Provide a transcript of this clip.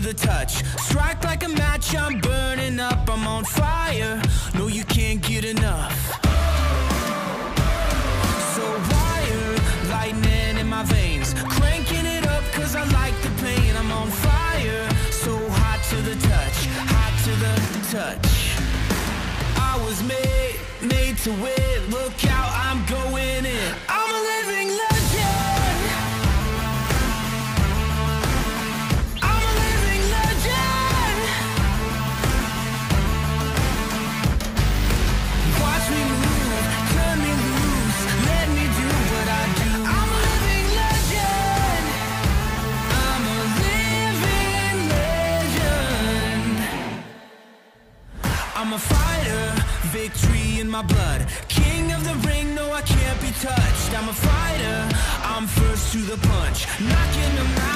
the touch. Strike like a match, I'm burning up, I'm on fire. No, you can't get enough. So wire, lightning in my veins. Cranking it up cause I like the pain. I'm on fire. So hot to the touch, hot to the touch. I was made, made to win. Look out, I'm going in. I'm a fighter, victory in my blood. King of the ring, no, I can't be touched. I'm a fighter, I'm first to the punch. Knocking them out.